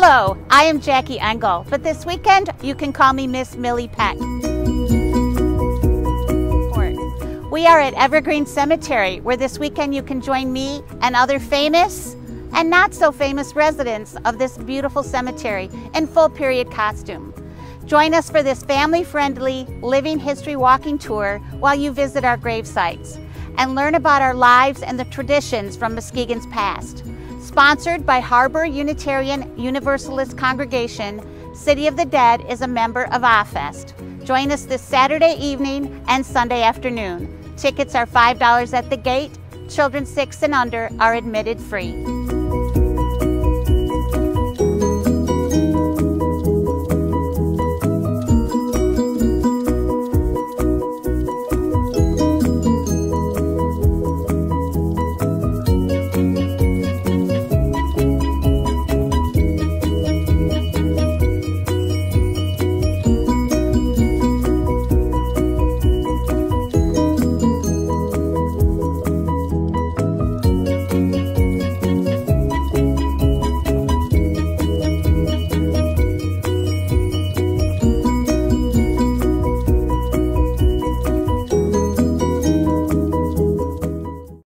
Hello, I am Jackie Engel, but this weekend you can call me Miss Millie Peck. We are at Evergreen Cemetery, where this weekend you can join me and other famous and not so famous residents of this beautiful cemetery in full period costume. Join us for this family friendly living history walking tour while you visit our grave sites and learn about our lives and the traditions from Muskegon's past. Sponsored by Harbor Unitarian Universalist Congregation, City of the Dead is a member of AHFest. Join us this Saturday evening and Sunday afternoon. Tickets are $5 at the gate. Children 6 and under are admitted free.